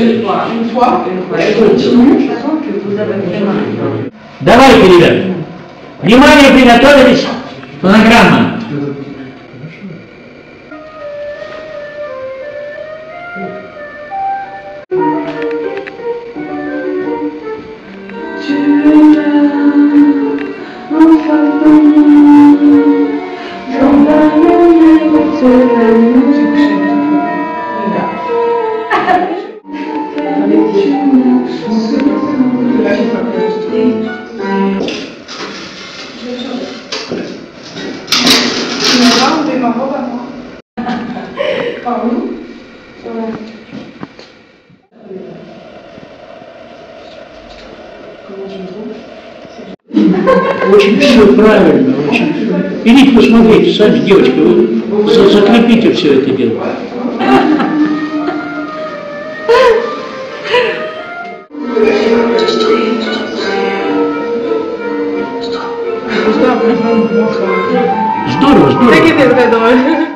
Une fois, je continue, j'attends que vous avez fait Давайте, ребят. Внимание, приготовились. Фонограмма. Очень все правильно, очень. Идите посмотрите, сами, девочки, вы за- закрепите все это дело. Здорово, здорово.